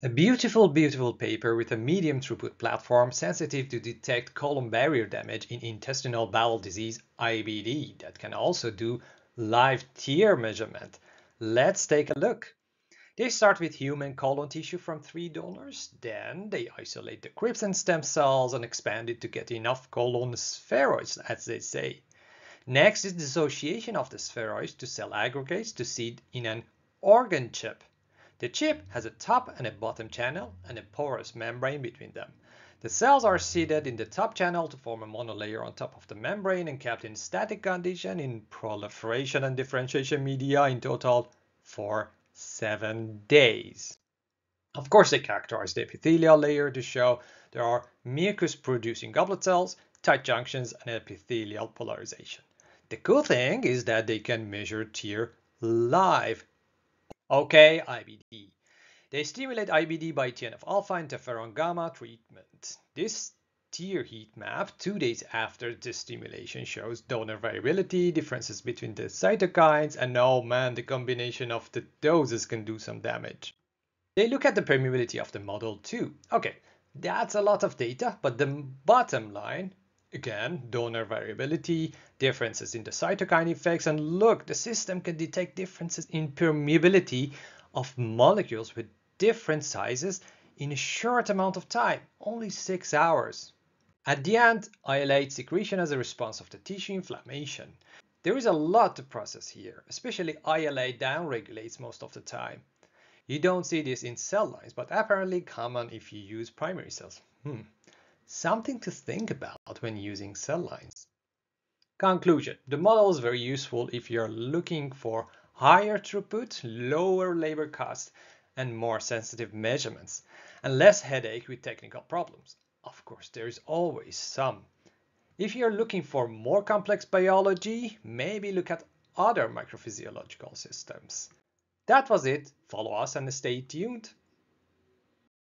A beautiful, beautiful paper with a medium throughput platform sensitive to detect colon barrier damage in intestinal bowel disease IBD that can also do live TEER measurement. Let's take a look. They start with human colon tissue from three donors. Then they isolate the crypts and stem cells and expand it to get enough colon spheroids, as they say. Next is dissociation of the spheroids to cell aggregates to seed in an organ chip. The chip has a top and a bottom channel and a porous membrane between them. The cells are seeded in the top channel to form a monolayer on top of the membrane and kept in static condition in proliferation and differentiation media in total for seven days. Of course, they characterize the epithelial layer to show there are mucus-producing goblet cells, tight junctions, and epithelial polarization. The cool thing is that they can measure TEER live Okay, IBD. They stimulate IBD by TNF-alpha interferon gamma treatment. This TEER heat map two days after the stimulation shows donor variability, differences between the cytokines, and oh man, the combination of the doses can do some damage. They look at the permeability of the model too. Okay, that's a lot of data, but the bottom line Again, donor variability, differences in the cytokine effects, and look, the system can detect differences in permeability of molecules with different sizes in a short amount of time, only six hours. At the end, IL-8 secretion as a response of the tissue inflammation. There is a lot to process here, especially IL-8 downregulates most of the time. You don't see this in cell lines, but apparently common if you use primary cells. Hmm. Something to think about when using cell lines. Conclusion. The model is very useful if you're looking for higher throughput, lower labor cost, and more sensitive measurements, and less headache with technical problems. Of course, there is always some. If you're looking for more complex biology, maybe look at other microphysiological systems. That was it. Follow us and stay tuned.